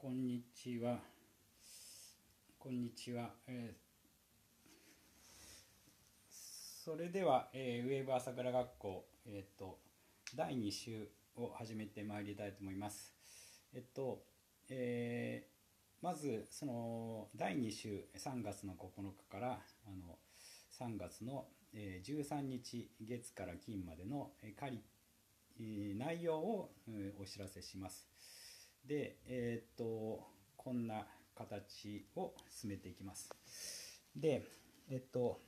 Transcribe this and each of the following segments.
こんにちは。こんにちは。えーそれでは、えーウェーブ朝倉学校、えっ、と、第2週を始めてまいりたいと思います。えっと、えーまず、その、第2週、3月の9日から、あの、3月の、えー13日月から金までの、えー仮えー内容を、えーお知らせします。で、えーっと、こんな形を進めていきます。で、えっと、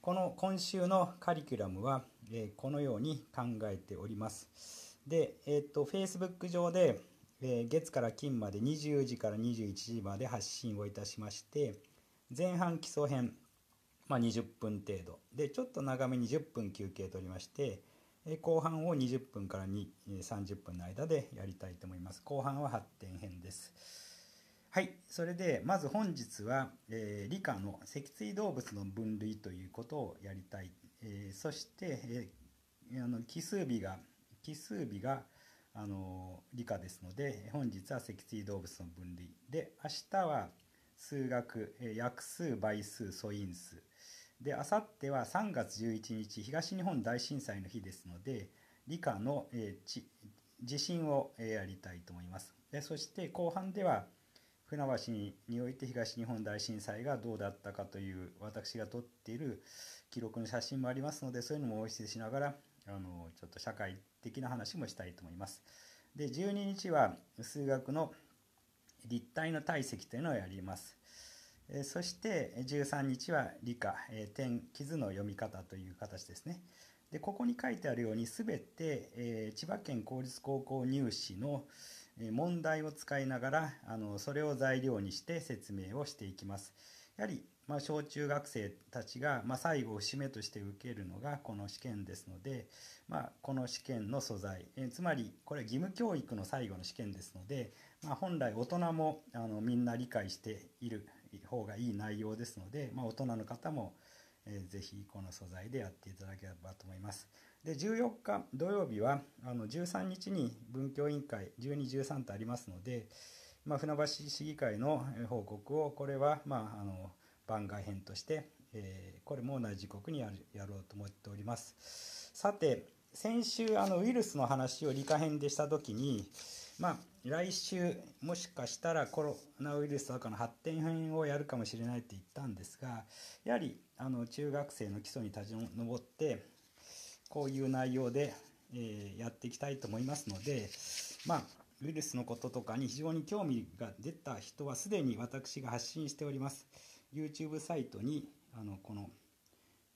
この今週のカリキュラムは、えこのように考えております。で、えっと、Facebook 上で、え月から金まで20時から21時まで発信をいたしまして、前半基礎編、まあ、20分程度でちょっと長めに10分休憩取りまして後半を20分から30分の間でやりたいと思います。後半は発展編です。はい。それでまず本日は、えー理科の脊椎動物の分類ということをやりたい、えーそして、えーあの奇数日が奇数日があの理科ですので本日は脊椎動物の分類。で明日は数学、えー約数倍数素因数。であさっては3月11日東日本大震災の日ですので理科の、えー地震を、えーやりたいと思います。でそして後半では船橋ににおいて東日本大震災がどうだったかという私が撮っている記録の写真もありますのでそういうのもお見せしながらあのちょっと社会的な話もしたいと思います。で12日は数学の立体の体積というのをやります。えそして13日は理科、えー点記図の読み方という形ですね。でここに書いてあるように全て、え千葉県公立高校入試の問題を使いながらあのそれを材料にして説明をしていきます。やはり、まあ、小中学生たちが、まあ、最後節目として受けるのがこの試験ですので、まあ、この試験の素材、えつまりこれは義務教育の最後の試験ですので、ま、本来大人もあのみんな理解している方がいい内容ですので、まあ、大人の方も、えーぜひこの素材でやっていただければと思います。で14日土曜日はあの13日に文教委員会1213とありますので、まあ、船橋市議会の報告をこれは、まあ、あの番外編として、えーこれも同じ時刻にやるやろうと思っております。さて先週あのウイルスの話を理科編でした時にまあ来週もしかしたらコロナウイルスとかの発展編をやるかもしれないって言ったんですがやはりあの中学生の基礎に立ち上ってこういう内容で、えーやっていきたいと思いますのでまあウイルスのこととかに非常に興味が出た人はすでに私が発信しております。YouTube サイトにあのこの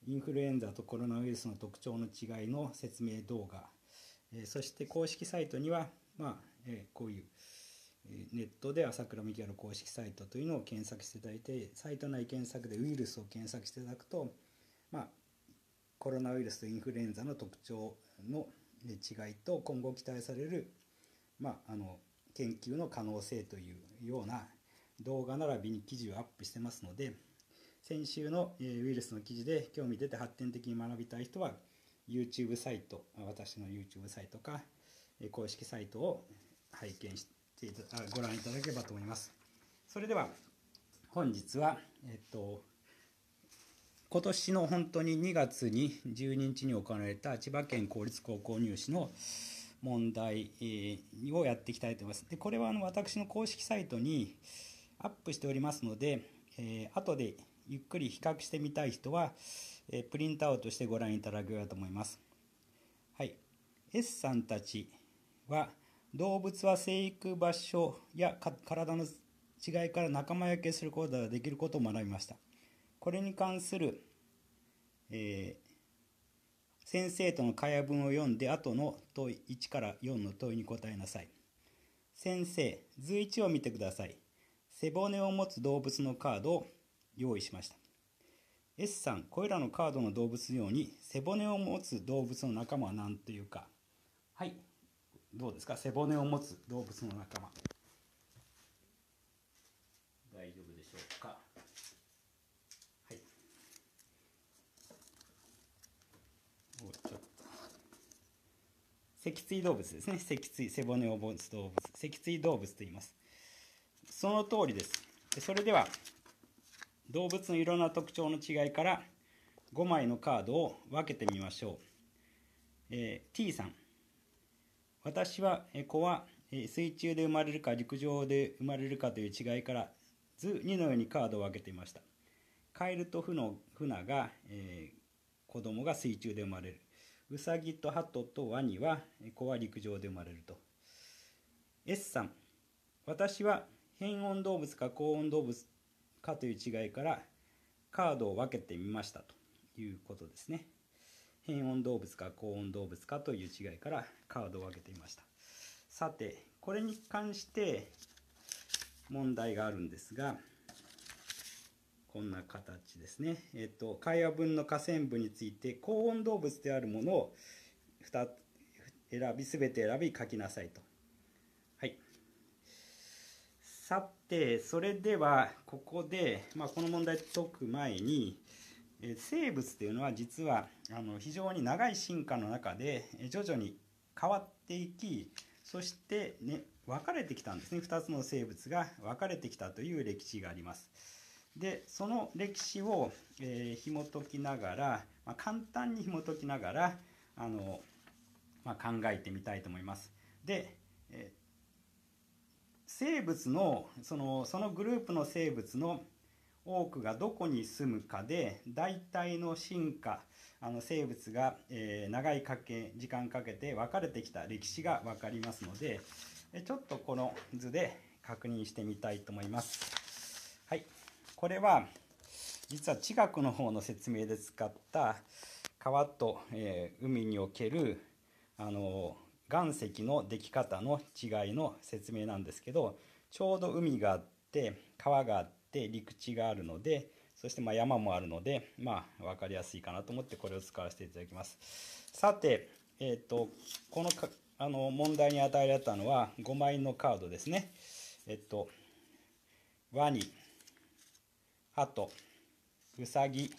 インフルエンザとコロナウイルスの特徴の違いの説明動画、えーそして公式サイトには、まあえこういう、えネットで朝倉未来の公式サイトというのを検索していただいてサイト内検索でウイルスを検索していただくと、まあ、コロナウイルスとインフルエンザの特徴の違いと今後期待される、まあ、あの研究の可能性というような動画並びに記事をアップしてますので先週のウイルスの記事で興味出て発展的に学びたい人は YouTube サイト私の YouTube サイトか公式サイトを拝見していたあご覧いただければと思いますそれでは本日はえっと今年の本当に2月に12日に行われた千葉県公立高校入試の問題をやっていきたいと思います。でこれはあの私の公式サイトにアップしておりますので、えー後でゆっくり比較してみたい人は、えープリントアウトしてご覧いただければと思います。はい、S さんたちは動物は生育場所や体の違いから仲間分けすることができることを学びました。これに関する、えー先生との会話文を読んで後の問い1から4の問いに答えなさい。先生、図1を見てください。背骨を持つ動物のカードを用意しました。S さん、これらのカードの動物のように背骨を持つ動物の仲間は何というか？はい、どうですか？背骨を持つ動物の仲間。大丈夫でしょうか？はい。おちょっと。脊椎動物ですね。脊椎背骨を持つ動物。脊椎動物と言います。その通りです。それでは動物のいろんな特徴の違いから5枚のカードを分けてみましょう、えー、T さん私は子は水中で生まれるか陸上で生まれるかという違いから図2のようにカードを分けていました。カエルとフのフナが、えー、子供が水中で生まれる。ウサギとハトとワニは子は陸上で生まれると。S さん。私は変温動物か高温動物かという違いからカードを分けてみましたということですね。変温動物か高温動物かという違いからカードを分けてみましたさてこれに関して問題があるんですがこんな形ですね。えっと、会話文の下線部について高温動物であるものを2選び、全て選び書きなさいと。はい。さて、それではここで、まあ、この問題解く前に、生物っていうのは実はあの非常に長い進化の中で徐々に変わっていきそしてね分かれてきたんですね2つの生物が分かれてきたという歴史があります。でその歴史を、えー、紐解きながら、まあ、簡単に紐解きながらあの、まあ、考えてみたいと思います。で、えー、生物のそのそのグループの生物の多くがどこに住むかで大体の進化あの生物が、えー、長いかけ時間かけて分かれてきた歴史が分かりますのでちょっとこの図で確認してみたいと思います。はいこれは実は地学の方の説明で使った川と、えー、海におけるあの岩石のでき方の違いの説明なんですけどちょうど海があって川があって陸地があるのでそしてま山もあるのでまあ分かりやすいかなと思ってこれを使わせていただきます。さて、えーと、このかあの問題に与えられたのは5枚のカードですね。えっとワニあとうさぎ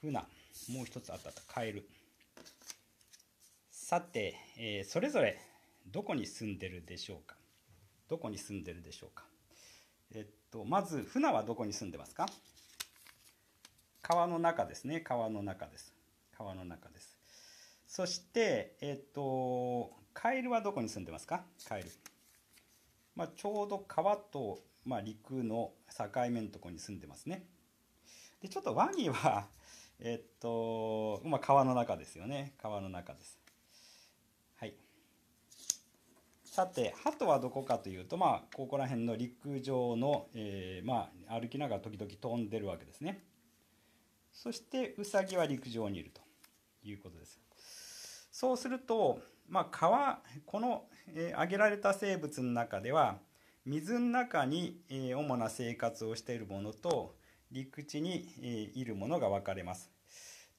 ふなもう一つあったカエルさて、えー、それぞれどこに住んでるでしょうか？どこに住んでるでしょうか？えっとまずフナはどこに住んでますか？川の中ですね。川の中です。川の中です。そしてえっとカエルはどこに住んでますか？カエル。まあ、ちょうど川とまあ、陸の境目のとこに住んでますね。でちょっとワニは、えっとまあ、川の中ですよね。川の中です。はい、さて鳩はどこかというと、まあ、ここら辺の陸上の、えー、まあ、歩きながら時々飛んでるわけですね。そしてウサギは陸上にいるということです。そうすると、まあ、川この、えー、挙げられた生物の中では水の中に、え主な生活をしているものと陸地に、えいるものが分かれます。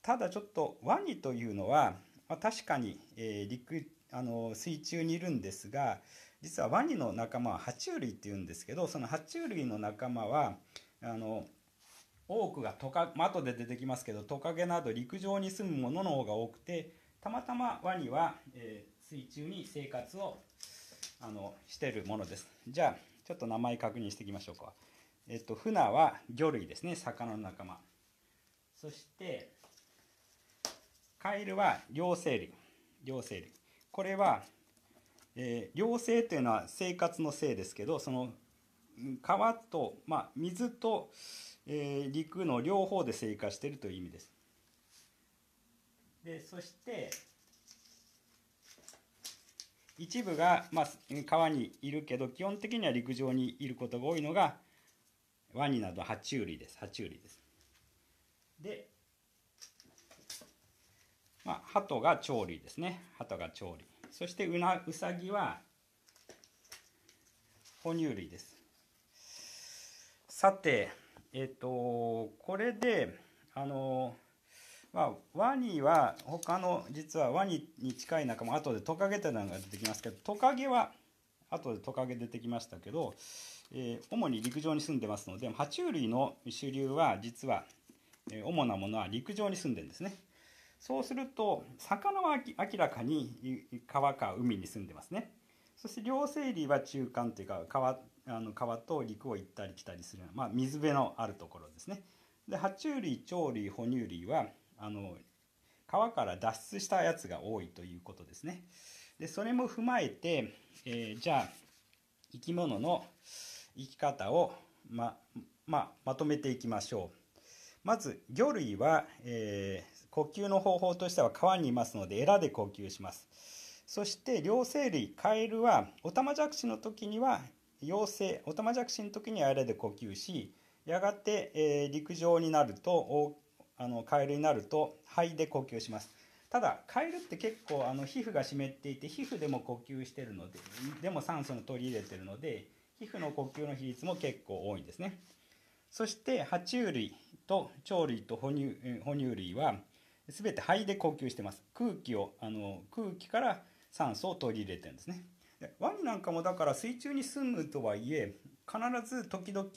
ただちょっとワニというのは、まあ、確かに、え陸あの水中にいるんですが実はワニの仲間は爬虫類っていうんですけどその爬虫類の仲間はあの多くがトカ、まあ、後で出てきますけどトカゲなど陸上に住むものの方が多くてたまたまワニは、えー、水中に生活をあのしてるものです。じゃあちょっと名前確認していきましょうか。えっとフナは魚類ですね魚の仲間。そしてカエルは両生類。両生類。これは、えー、両生というのは生活の生ですけどその川と、まあ、水と、えー、陸の両方で生活しているという意味です。でそして一部が、まあ、川にいるけど基本的には陸上にいることが多いのがワニなど爬虫類です。爬虫類です。で、まあ、鳩が鳥類ですね。鳩が鳥類そしてうなうさぎは哺乳類です。さてえっ、とこれであのまあ、ワニは他の実はワニに近い仲間後でトカゲというのが出てきますけどトカゲは後でトカゲ出てきましたけど、えー、主に陸上に住んでますので爬虫類の主流は実は、えー、主なものは陸上に住んでるんですね。そうすると魚は明らかに川か海に住んでますねそして両生類は中間というか川あの川と陸を行ったり来たりする、まあ、水辺のあるところですね。で爬虫類鳥類哺乳類はあの川から脱出したやつが多いということですね。でそれも踏まえて、えー、じゃあ生き物の生き方をまままとめていきましょう。まず魚類は、えー、呼吸の方法としては川にいますのでエラで呼吸します。そして両生類カエルはオタマジャクシの時には陽性オタマジャクシの時にはエラで呼吸しやがて、えー、陸上になるとあのカエルになると肺で呼吸しますただカエルって結構あの皮膚が湿っていて皮膚でも呼吸してるのででも酸素の取り入れてるので皮膚の呼吸の比率も結構多いんですねそして爬虫類と鳥類と哺乳哺乳類は全て肺で呼吸してます。空気をあの空気から酸素を取り入れてるんですね。でワニなんかもだから水中に住むとはいえ必ず時々、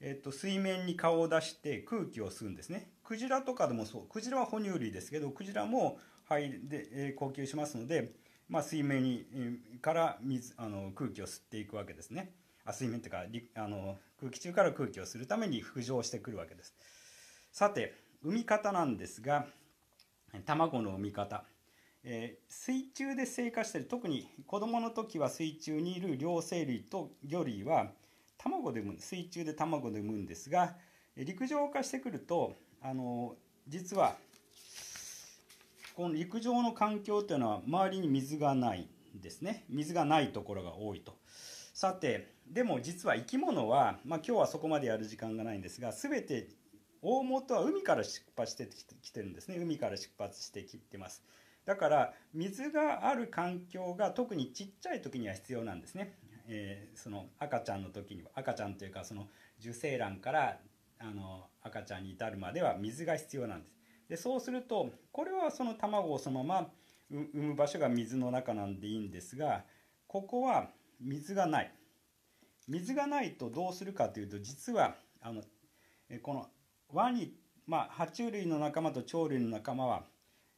えっと、水面に顔を出して空気を吸うんですね。クジラとかでもそう。クジラは哺乳類ですけどクジラも肺で、え呼吸しますので、まあ、水面に、えから水あの空気を吸っていくわけですね。あ水面っていうかあの空気中から空気をするために浮上してくるわけです。さて産み方なんですが卵の産み方。えー、水中で生活してる特に子どもの時は水中にいる両生類と魚類は卵で産む水中で卵で産むんですが陸上化してくるとあの実はこの陸上の環境というのは周りに水がないですね。水がないところが多いと。さてでも実は生き物は、まあ、今日はそこまでやる時間がないんですが全て大元は海から出発してきてるんですね海から出発してきてますだから水がある環境が特にちっちゃい時には必要なんですね。えー、その赤ちゃんの時には赤ちゃんというかその受精卵からあの赤ちゃんに至るまでは水が必要なんです。でそうするとこれはその卵をそのまま産む場所が水の中なんでいいんですがここは水がない。水がないとどうするかというと実はあのこのワニまあ爬虫類の仲間と鳥類の仲間は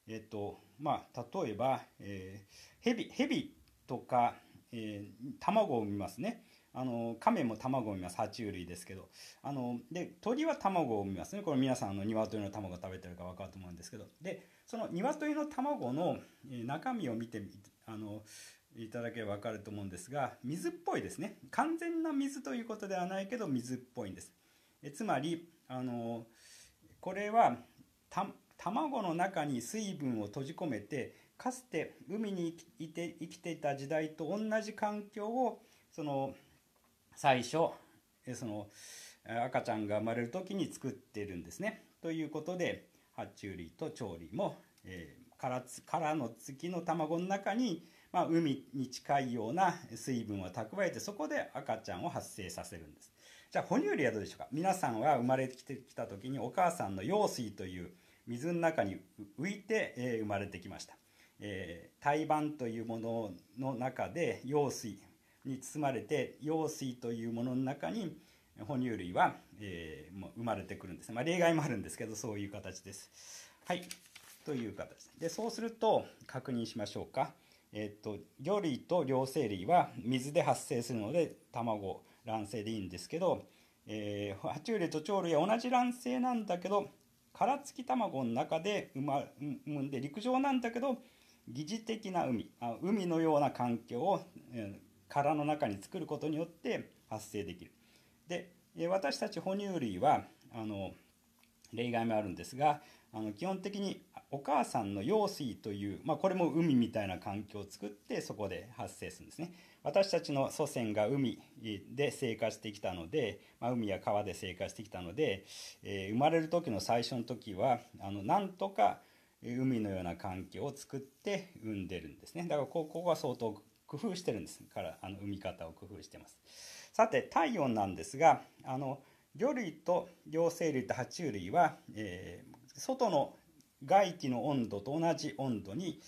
えっとまあ、例えば、えー、ヘビヘビとか、えー、卵を産みますね。あの亀も卵を産みます。爬虫類ですけど。あので鳥は卵を産みますね。これ皆さんの鶏の卵を食べてるか分かると思うんですけど。でその鶏の卵の中身を見てあのいただければ分かると思うんですが水っぽいですね。完全な水ということではないけど水っぽいんです。えつまりあのこれは卵の中に水分を閉じ込めてかつて海にいて生きていた時代と同じ環境をその最初その赤ちゃんが生まれる時に作ってるんですね。ということで爬虫類と鳥類も、えー、殻殻の月の卵の中に、まあ、海に近いような水分を蓄えてそこで赤ちゃんを発生させるんです。じゃあ哺乳類はどうでしょうか？皆さんは生まれてきた時にお母さんの羊水という水の中に浮いて、え生まれてきました、えー、胎盤というものの中で羊水に包まれて羊水というものの中に哺乳類は、えー、もう生まれてくるんです、まあ、例外もあるんですけどそういう形です。はい。という形。でそうすると確認しましょうか。えっ、と魚類と両生類は水で発生するので卵卵生でいいんですけど、えー、爬虫類と鳥類は同じ卵生なんだけど殻付き卵の中で産,、ま、産んで陸上なんだけど疑似的な海あ海のような環境を、えー、殻の中に作ることによって発生できる。でえ私たち哺乳類はあの例外もあるんですがあの基本的にお母さんの羊水という、まあ、これも海みたいな環境を作ってそこで発生するんですね。私たちの祖先が海で生活してきたので、まあ、海や川で生活してきたので、えー、生まれる時の最初の時はあのなんとか海のような環境を作って産んでるんですね。だからここは相当工夫してるんです。からあの産み方を工夫してます。さて体温なんですがあの魚類と両生類と爬虫類は、えー、外の外気の温度と同じ温度に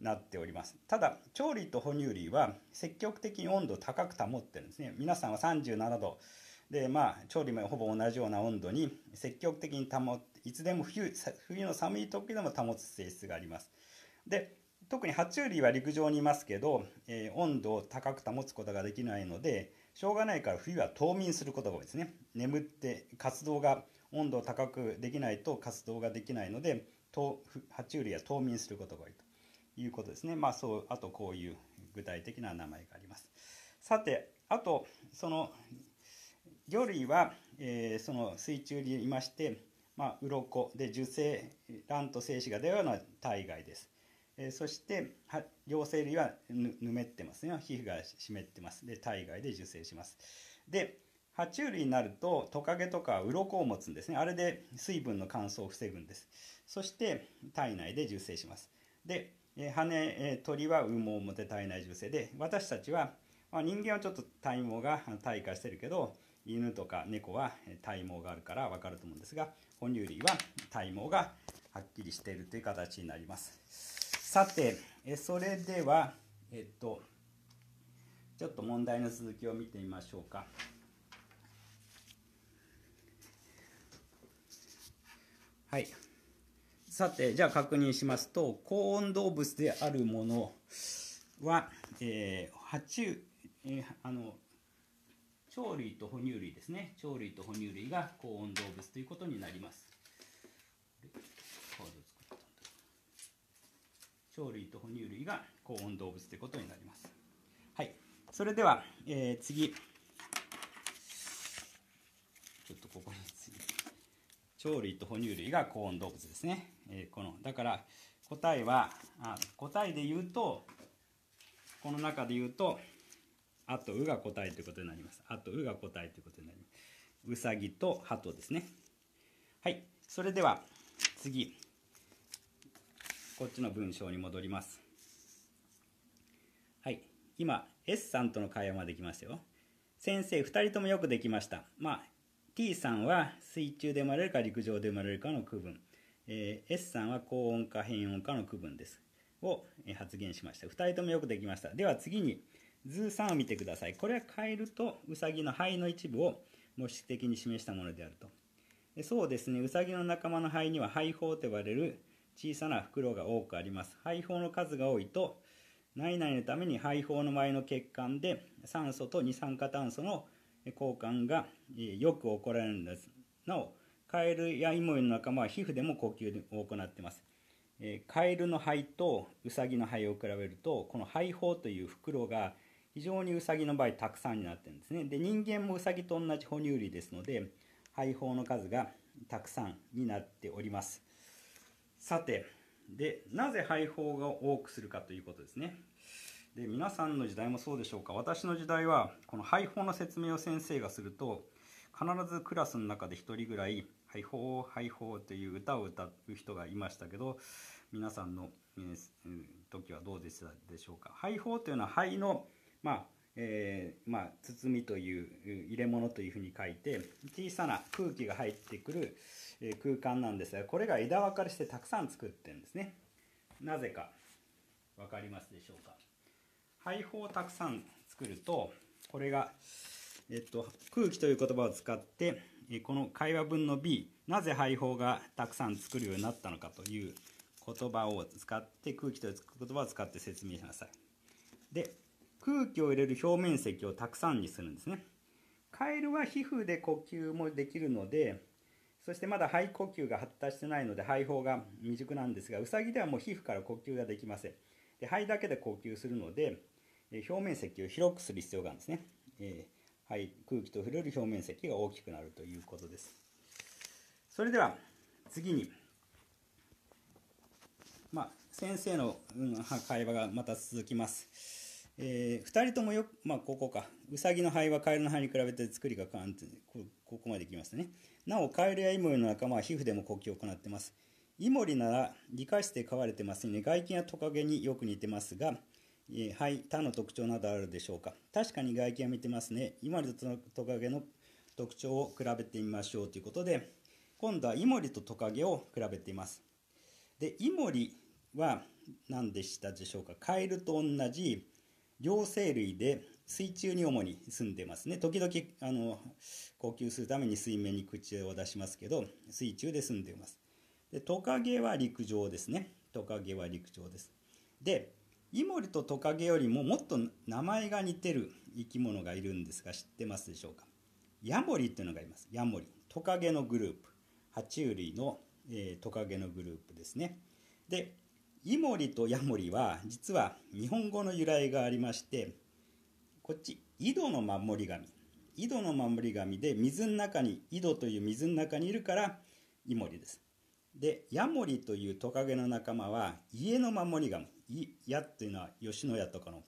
なっております。ただ鳥類と哺乳類は積極的に温度を高く保ってるんですね。皆さんは37度でまあ鳥類もほぼ同じような温度に積極的に保っていつでも冬冬の寒い時でも保つ性質があります。で特に爬虫類は陸上にいますけど、えー、温度を高く保つことができないのでしょうがないから冬は冬眠することが多いですね。眠って活動が温度を高くできないと活動ができないので爬虫類は冬眠することが多いと。いうことですね。まあそうあとこういう具体的な名前があります。さてあとその魚類は、えー、その水中にいましてまあ、鱗で受精卵と精子が出るのは体外です。えー、そして両生類はぬめってますね。皮膚が湿ってます。で体外で受精します。で爬虫類になるとトカゲとか鱗を持つんですね。あれで水分の乾燥を防ぐんです。そして体内で受精します。で、え、羽、えー、鳥は羽毛を持て体内受精で私たちは、まあ、人間はちょっと体毛が退化してるけど犬とか猫は体毛があるから分かると思うんですが哺乳類は体毛がはっきりしているという形になります。さてそれではえっとちょっと問題の続きを見てみましょうか。はい。さてじゃあ確認しますと高温動物であるものは、えー、爬虫、えー、あの鳥類と哺乳類ですね。鳥類と哺乳類が高温動物ということになります。鳥類と哺乳類が高温動物ということになります。はい。それでは、えー、次。ちょっとここに鳥類と哺乳類が高温動物ですね、えー、このだから答えはあ答えで言うとこの中で言うとあとうが答えということになります。あとうが答えということになります。うさぎと鳩ですね。はい。それでは次。こっちの文章に戻ります。はい。今、S さんとの会話まできましたよ。先生、2人ともよくできました。まあ、T さんは水中で生まれるか陸上で生まれるかの区分。えー、S さんは高温か変温かの区分です。を発言しました。2人ともよくできました。では次に、図3を見てください。これはカエルとウサギの肺の一部を模式的に示したものであると。そうですね、ウサギの仲間の肺には肺胞と呼ばれる小さな袋が多くあります。肺胞の数が多いと、内々のために肺胞の前の血管で酸素と二酸化炭素の交換がよく行われるんです。なお、カエルやイモリの仲間は皮膚でも呼吸を行っています。カエルの肺とウサギの肺を比べるとこの肺胞という袋が非常にウサギの場合たくさんになってるんですねで人間もウサギと同じ哺乳類ですので肺胞の数がたくさんになっておりますさてでなぜ肺胞が多くするかということですねで皆さんの時代もそうでしょうか。私の時代はこの肺胞の説明を先生がすると必ずクラスの中で1人ぐらい「肺胞肺胞」という歌を歌う人がいましたけど皆さんの、え、時はどうでしたでしょうか。肺胞というのは肺のまあえー、まあ、包みという入れ物というふうに書いて小さな空気が入ってくる空間なんですがこれが枝分かれしてたくさん作ってるんですね。なぜか分かりますでしょうか。肺胞をたくさん作るとこれが、えっと、空気という言葉を使ってこの会話文の B なぜ肺胞がたくさん作るようになったのかという言葉を使って空気という言葉を使って説明しなさい。で空気を入れる表面積をたくさんにするんですね。カエルは皮膚で呼吸もできるのでそしてまだ肺呼吸が発達してないので肺胞が未熟なんですがウサギではもう皮膚から呼吸ができません。で肺だけで呼吸するので表面積を広くする必要があるんですね、えー、肺空気と触れる表面積が大きくなるということです。それでは次に。まあ先生の、うん、会話がまた続きます。えー、2人ともよまあここか。ウサギの肺はカエルの肺に比べて作りが簡単こここまできましたね。なおカエルやイモリの仲間は皮膚でも呼吸を行っています。イモリなら理科室で飼われてますので外見やトカゲによく似てますが、えー、肺他の特徴などあるでしょうか？確かに外見は似てますね。イモリとトカゲの特徴を比べてみましょうということで今度はイモリとトカゲを比べています。でイモリは何でしたでしょうか？カエルと同じ両生類で水中に主に住んでますね。時々あの呼吸するために水面に口を出しますけど水中で住んでいます。でトカゲは陸上ですね。トカゲは陸上です。でイモリとトカゲよりももっと名前が似てる生き物がいるんですが知ってますでしょうか？ヤモリっていうのがいます。ヤモリ。トカゲのグループ。爬虫類の、えー、トカゲのグループですね。でイモリとヤモリは実は日本語の由来がありましてこっち井戸の守り神。井戸の守り神で水の中に井戸という水の中にいるからイモリです。でヤモリというトカゲの仲間は家の守り神。矢というのは吉野家とかの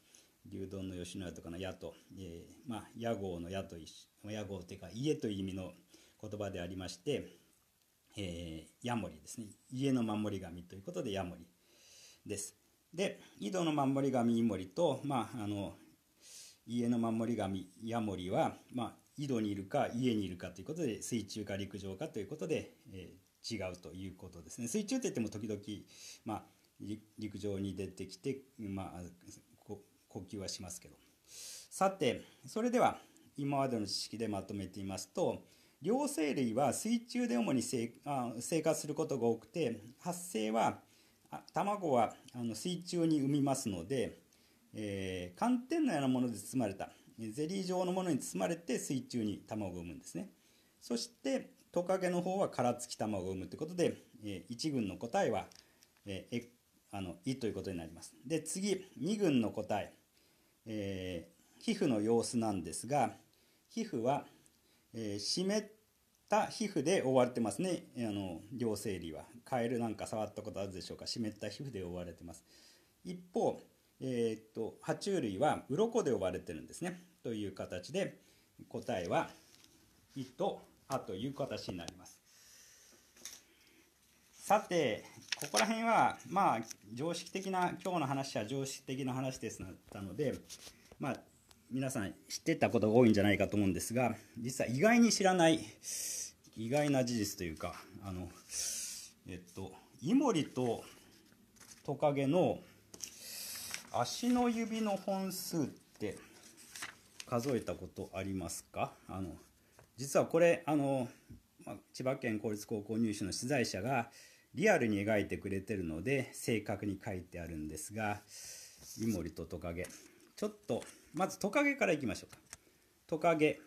牛丼の吉野家とかの矢と、えー、まあ、屋号の矢と屋号というか家という意味の言葉でありまして、えー、ヤモリですね。家の守り神ということでヤモリです。で井戸の守り神イモリと、まあ、あの家の守り神ヤモリは、まあ、井戸にいるか家にいるかということで水中か陸上かということで、えー、違うということですね。水中って言っても時々、まあ、陸上に出てきて、まあ、呼吸はしますけど。さてそれでは今までの知識でまとめてみますと両生類は水中で主に生活することが多くて発生は卵はあの水中に産みますので、えー、寒天のようなもので包まれたゼリー状のものに包まれて水中に卵を産むんですね。そしてトカゲの方は殻付き卵を産むということで、えー、1群の答えは、えー、あの「い」ということになります。で次2群の答え。えー、皮膚の様子なんですが皮膚は、えー、湿った皮膚で覆われてますね。あの両生理は。カエルなんか触ったことあるでしょうか？湿った皮膚で覆われてます。一方、えー、っと爬虫類は鱗で覆われてるんですね。という形で答えは「い」と「あ」という形になります。さてここら辺はまあ常識的な今日の話は常識的な話ですったのでまあ皆さん知ってたことが多いんじゃないかと思うんですが実は意外に知らない意外な事実というかあのえっとイモリとトカゲの足の指の本数って数えたことありますか？あの実はこれあの、ま、千葉県公立高校入試の取材者がリアルに描いてくれてるので正確に書いてあるんですがイモリとトカゲ。ちょっとまずトカゲからいきましょうか。トカゲ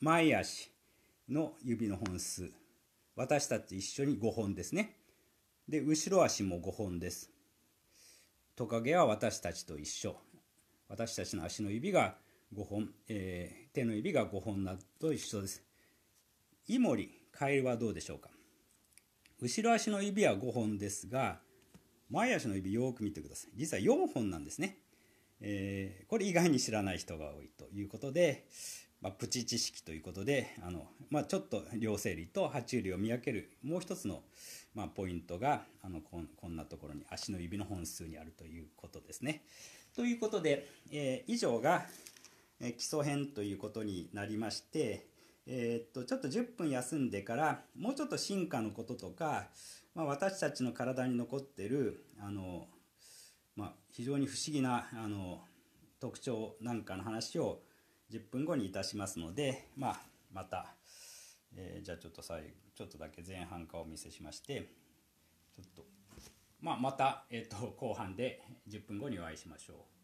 前足の指の本数。私たち一緒に5本ですね。で後ろ足も5本です。トカゲは私たちと一緒。私たちの足の指が5本、えー、手の指が5本などと一緒です。イモリカエルはどうでしょうか？後ろ足の指は5本ですが前足の指よく見てください実は4本なんですね、えー、これ意外に知らない人が多いということで、まあ、プチ知識ということであの、まあ、ちょっと両生類と爬虫類を見分けるもう一つの、まあ、ポイントがあのここんなところに足の指の本数にあるということですね。ということで、えー、以上が、基礎編ということになりまして、えー、っとちょっと10分休んでからもうちょっと進化のこととか、まあ、私たちの体に残ってるあの、まあ、非常に不思議なあの特徴なんかの話を10分後にいたしますので、まあ、また、えー、じゃあちょっと最後ちょっとだけ前半化をお見せしましてちょっと、まあ、また、えー、っと後半で10分後にお会いしましょう。